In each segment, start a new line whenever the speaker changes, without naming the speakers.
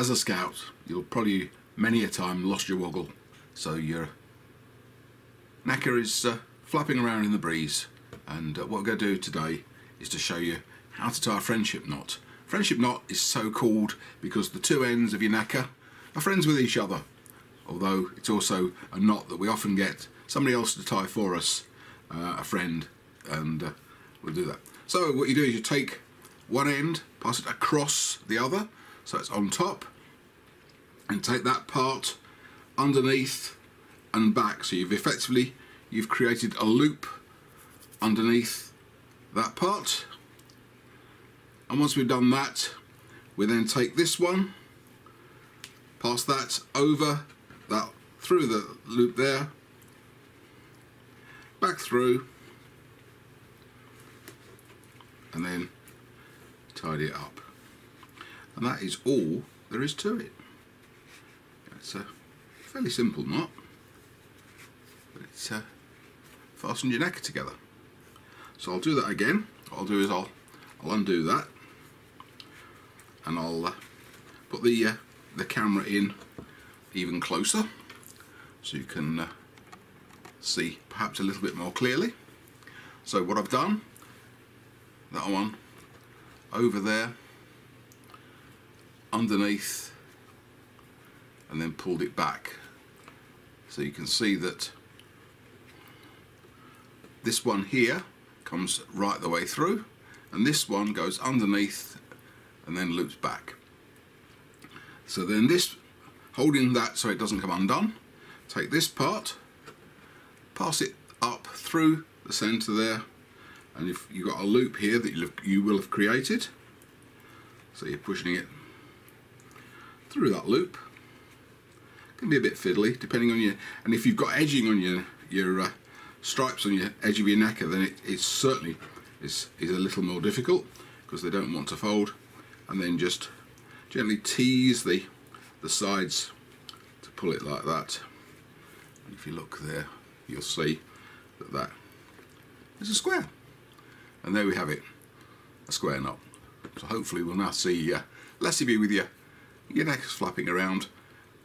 as a scout, you'll probably many a time lost your woggle, so your necker is uh, flapping around in the breeze. And uh, what we're going to do today is to show you how to tie a friendship knot. Friendship knot is so called because the two ends of your necker are friends with each other, although it's also a knot that we often get somebody else to tie for us, uh, a friend, and uh, we'll do that. So what you do is you take one end, pass it across the other, so it's on top, and take that part underneath and back. So you've effectively, you've created a loop underneath that part. And once we've done that, we then take this one, pass that over, that through the loop there, back through, and then tidy it up. And that is all there is to it. It's a fairly simple knot, but it's uh, fastened your neck together. So I'll do that again. What I'll do is I'll, I'll undo that and I'll uh, put the, uh, the camera in even closer so you can uh, see perhaps a little bit more clearly. So what I've done, that one over there, underneath, and then pulled it back. So you can see that this one here comes right the way through, and this one goes underneath and then loops back. So then this, holding that so it doesn't come undone, take this part, pass it up through the centre there and if you've got a loop here that you you will have created so you're pushing it through that loop. Can be a bit fiddly depending on your and if you've got edging on your your uh, stripes on your edge of your necker then it, it certainly is, is a little more difficult because they don't want to fold. And then just gently tease the the sides to pull it like that. And if you look there you'll see that that is a square. And there we have it a square knot. So hopefully we'll now see uh, of you with your, your necks flapping around.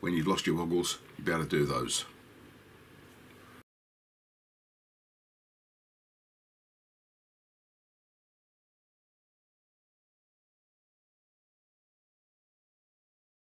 When you've lost your woggles you'll be able to do those